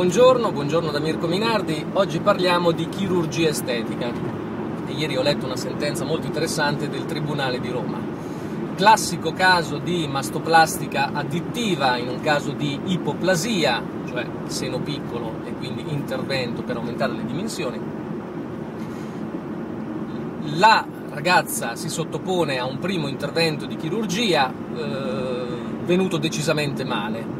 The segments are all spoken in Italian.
Buongiorno, buongiorno da Mirko Minardi. Oggi parliamo di chirurgia estetica. E ieri ho letto una sentenza molto interessante del Tribunale di Roma. Classico caso di mastoplastica addittiva in un caso di ipoplasia, cioè seno piccolo e quindi intervento per aumentare le dimensioni. La ragazza si sottopone a un primo intervento di chirurgia eh, venuto decisamente male,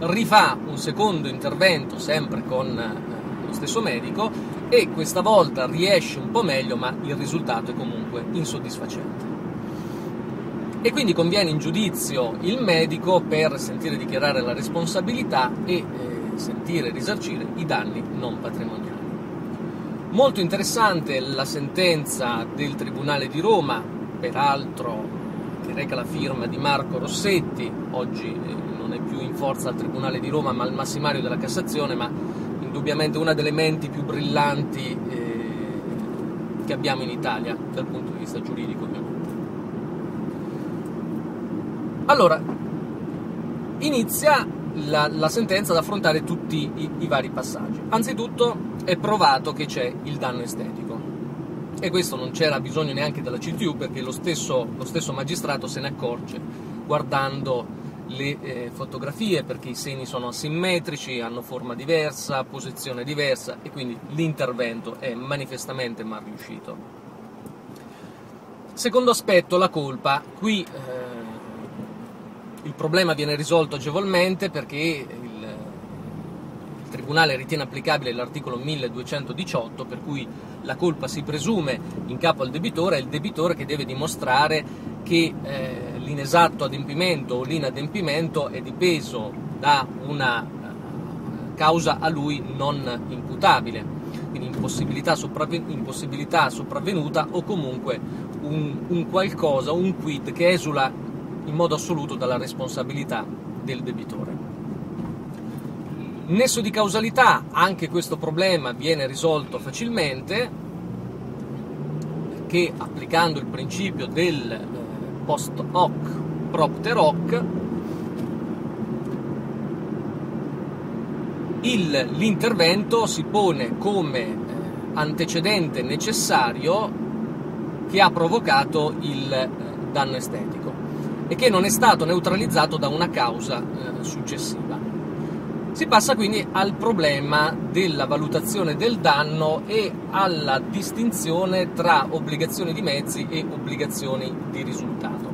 rifà un secondo intervento sempre con eh, lo stesso medico e questa volta riesce un po' meglio, ma il risultato è comunque insoddisfacente. E quindi conviene in giudizio il medico per sentire dichiarare la responsabilità e eh, sentire risarcire i danni non patrimoniali. Molto interessante la sentenza del Tribunale di Roma, peraltro che reca la firma di Marco Rossetti, oggi eh, non è più in forza al Tribunale di Roma ma al massimario della Cassazione, ma indubbiamente una delle menti più brillanti eh, che abbiamo in Italia dal punto di vista giuridico ovviamente. Allora, inizia la, la sentenza ad affrontare tutti i, i vari passaggi. Anzitutto è provato che c'è il danno estetico e questo non c'era bisogno neanche della CTU perché lo stesso, lo stesso magistrato se ne accorge guardando le eh, fotografie perché i seni sono asimmetrici, hanno forma diversa, posizione diversa e quindi l'intervento è manifestamente mal riuscito. Secondo aspetto, la colpa. Qui eh, il problema viene risolto agevolmente perché il, il Tribunale ritiene applicabile l'articolo 1218 per cui la colpa si presume in capo al debitore, è il debitore che deve dimostrare che eh, l'inesatto adempimento o l'inadempimento è dipeso da una eh, causa a lui non imputabile, quindi impossibilità, sopravven- impossibilità sopravvenuta o comunque un, un qualcosa, un quid che esula in modo assoluto dalla responsabilità del debitore. Nesso di causalità, anche questo problema viene risolto facilmente, perché applicando il principio del post hoc propter hoc il, l'intervento si pone come eh, antecedente necessario che ha provocato il eh, danno estetico e che non è stato neutralizzato da una causa eh, successiva. Si passa quindi al problema della valutazione del danno e alla distinzione tra obbligazioni di mezzi e obbligazioni di risultato.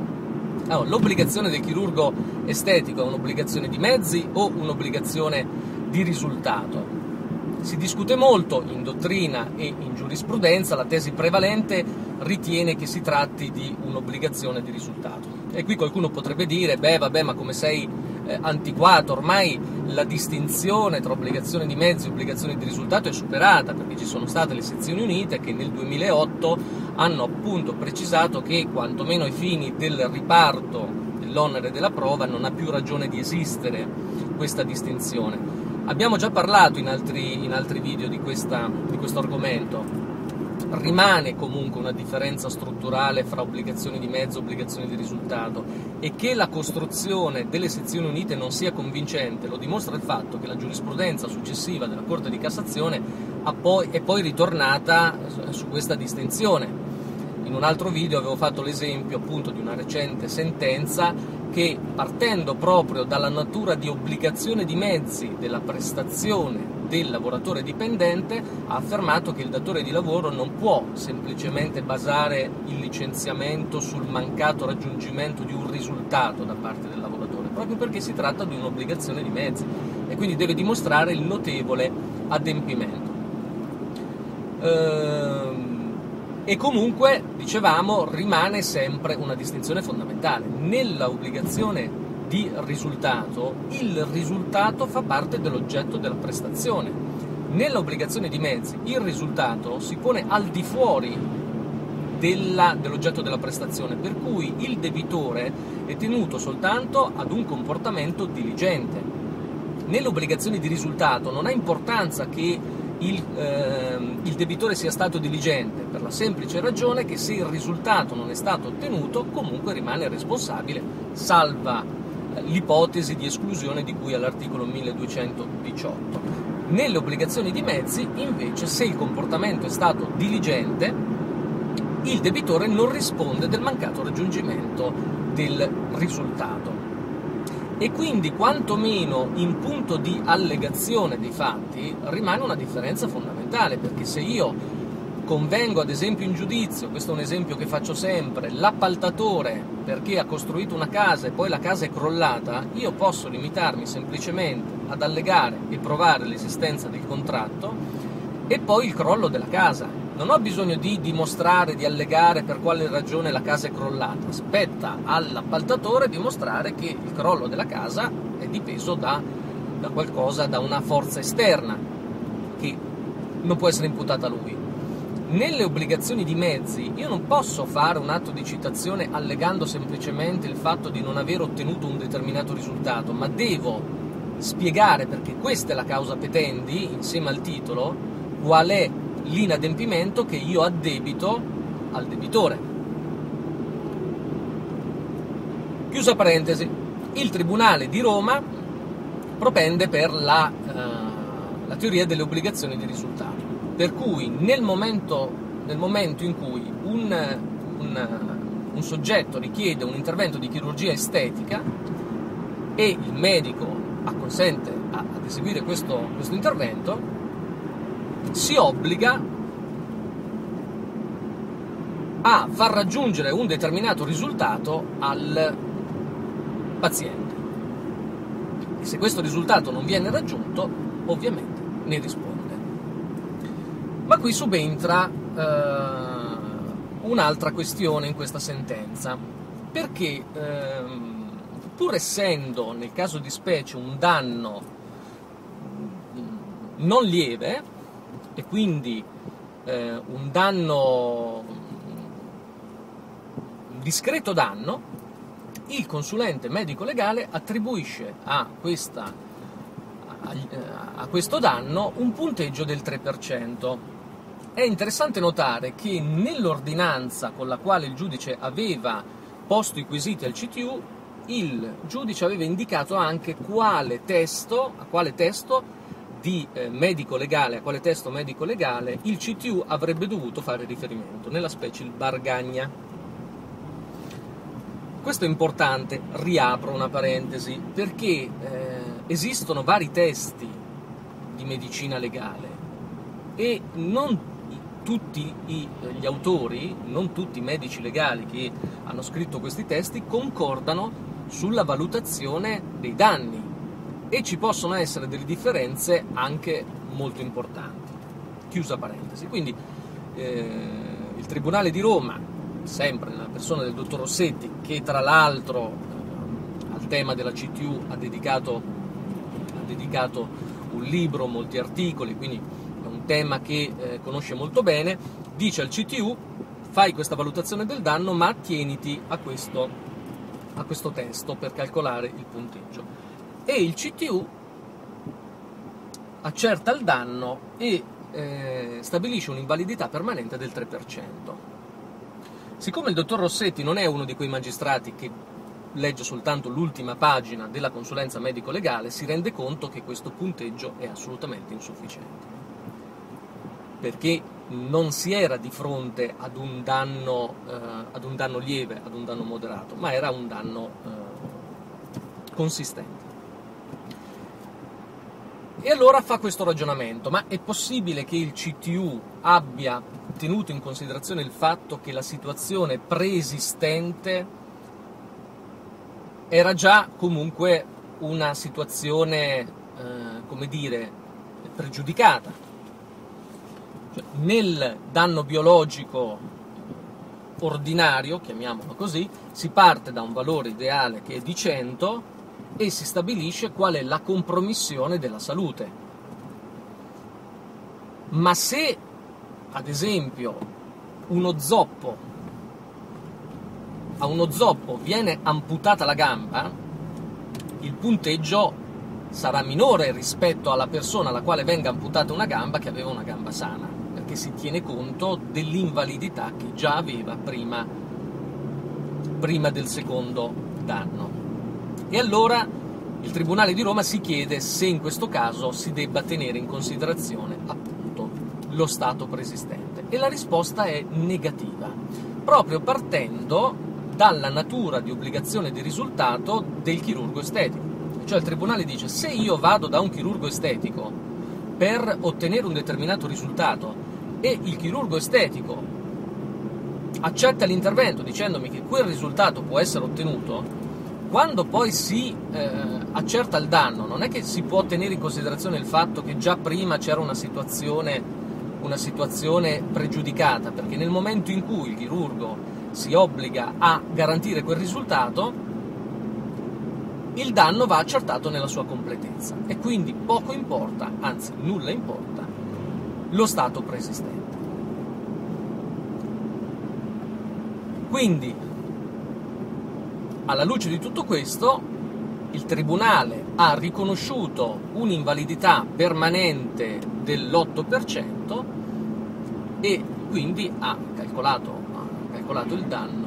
Allora, l'obbligazione del chirurgo estetico è un'obbligazione di mezzi o un'obbligazione di risultato? Si discute molto in dottrina e in giurisprudenza, la tesi prevalente ritiene che si tratti di un'obbligazione di risultato. E qui qualcuno potrebbe dire, beh vabbè, ma come sei eh, antiquato, ormai la distinzione tra obbligazione di mezzi e obbligazione di risultato è superata, perché ci sono state le sezioni unite che nel 2008 hanno appunto precisato che quantomeno ai fini del riparto dell'onere della prova non ha più ragione di esistere questa distinzione. Abbiamo già parlato in altri, in altri video di, questa, di questo argomento, rimane comunque una differenza strutturale fra obbligazioni di mezzo e obbligazioni di risultato e che la costruzione delle sezioni unite non sia convincente lo dimostra il fatto che la giurisprudenza successiva della Corte di Cassazione poi, è poi ritornata su questa distinzione. In un altro video avevo fatto l'esempio appunto di una recente sentenza che partendo proprio dalla natura di obbligazione di mezzi della prestazione del lavoratore dipendente ha affermato che il datore di lavoro non può semplicemente basare il licenziamento sul mancato raggiungimento di un risultato da parte del lavoratore, proprio perché si tratta di un'obbligazione di mezzi e quindi deve dimostrare il notevole adempimento. Ehm, e comunque, dicevamo, rimane sempre una distinzione fondamentale. Nella obbligazione di risultato, il risultato fa parte dell'oggetto della prestazione. Nell'obbligazione di mezzi il risultato si pone al di fuori della, dell'oggetto della prestazione, per cui il debitore è tenuto soltanto ad un comportamento diligente. Nell'obbligazione di risultato non ha importanza che il, eh, il, debitore sia stato diligente, per la semplice ragione che se il risultato non è stato ottenuto comunque rimane responsabile, salva l'ipotesi di esclusione di cui all'articolo 1218. Nelle obbligazioni di mezzi, invece, se il comportamento è stato diligente, il debitore non risponde del mancato raggiungimento del risultato. E quindi, quantomeno in punto di allegazione dei fatti, rimane una differenza fondamentale, perché se io convengo ad esempio in giudizio, questo è un esempio che faccio sempre, l'appaltatore perché ha costruito una casa e poi la casa è crollata, io posso limitarmi semplicemente ad allegare e provare l'esistenza del contratto e poi il crollo della casa. Non ho bisogno di dimostrare, di allegare per quale ragione la casa è crollata, spetta all'appaltatore dimostrare che il crollo della casa è dipeso da, da qualcosa, da una forza esterna che non può essere imputata a lui. Nelle obbligazioni di mezzi io non posso fare un atto di citazione allegando semplicemente il fatto di non aver ottenuto un determinato risultato, ma devo spiegare, perché questa è la causa petendi, insieme al titolo, qual è l'inadempimento che io addebito al debitore. Chiusa parentesi, il Tribunale di Roma propende per la, uh, la teoria delle obbligazioni di risultato per cui nel momento, nel momento in cui un, un, un, soggetto richiede un intervento di chirurgia estetica e il medico acconsente ad eseguire questo, questo intervento, si obbliga a far raggiungere un determinato risultato al paziente. E se questo risultato non viene raggiunto, ovviamente ne risponde. Ma qui subentra eh, un'altra questione in questa sentenza, perché ehm, pur essendo nel caso di specie un danno non lieve e quindi eh, un danno un discreto danno, il consulente medico legale attribuisce a, questa, a, a questo danno un punteggio del 3%. È interessante notare che nell'ordinanza con la quale il giudice aveva posto i quesiti al CTU, il giudice aveva indicato anche quale testo, a quale testo di eh, medico legale, a quale testo medico legale il CTU avrebbe dovuto fare riferimento, nella specie il Bargagna. Questo è importante, riapro una parentesi, perché eh, esistono vari testi di medicina legale e non tutti gli autori, non tutti i medici legali che hanno scritto questi testi, concordano sulla valutazione dei danni e ci possono essere delle differenze anche molto importanti. Chiusa parentesi. Quindi eh, il Tribunale di Roma, sempre nella persona del dottor Rossetti, che tra l'altro eh, al tema della CTU ha dedicato, ha dedicato un libro, molti articoli, quindi tema che eh, conosce molto bene, dice al CTU fai questa valutazione del danno ma tieniti a questo, a questo testo per calcolare il punteggio. E il CTU accerta il danno e eh, stabilisce un'invalidità permanente del 3%. Siccome il dottor Rossetti non è uno di quei magistrati che legge soltanto l'ultima pagina della consulenza medico-legale, si rende conto che questo punteggio è assolutamente insufficiente perché non si era di fronte ad un danno, eh, ad un danno lieve, ad un danno moderato, ma era un danno eh, consistente. E allora fa questo ragionamento, ma è possibile che il CTU abbia tenuto in considerazione il fatto che la situazione preesistente era già comunque una situazione, eh, come dire, pregiudicata, nel danno biologico ordinario, chiamiamolo così, si parte da un valore ideale che è di 100 e si stabilisce qual è la compromissione della salute. Ma se, ad esempio, uno zoppo a uno zoppo viene amputata la gamba, il punteggio sarà minore rispetto alla persona alla quale venga amputata una gamba che aveva una gamba sana che si tiene conto dell'invalidità che già aveva prima, prima del secondo danno. E allora il Tribunale di Roma si chiede se in questo caso si debba tenere in considerazione appunto lo stato preesistente. E la risposta è negativa, proprio partendo dalla natura di obbligazione di risultato del chirurgo estetico. Cioè il Tribunale dice se io vado da un chirurgo estetico per ottenere un determinato risultato e il chirurgo estetico accetta l'intervento dicendomi che quel risultato può essere ottenuto, quando poi si eh, accerta il danno, non è che si può tenere in considerazione il fatto che già prima c'era una situazione, una situazione pregiudicata, perché nel momento in cui il chirurgo si obbliga a garantire quel risultato, il danno va accertato nella sua completezza e quindi poco importa, anzi nulla importa, lo stato preesistente. Quindi, alla luce di tutto questo, il Tribunale ha riconosciuto un'invalidità permanente dell'8% e quindi ha calcolato, ha calcolato il danno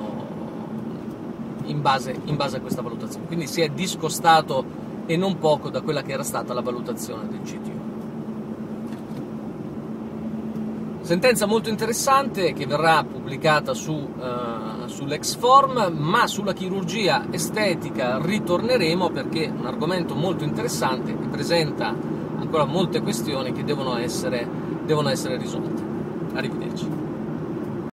in base, in base, a questa valutazione. Quindi si è discostato e non poco da quella che era stata la valutazione del CTU. Sentenza molto interessante che verrà pubblicata su, uh, sull'Exform, ma sulla chirurgia estetica ritorneremo perché è un argomento molto interessante che presenta ancora molte questioni che devono essere, devono essere risolte. Arrivederci.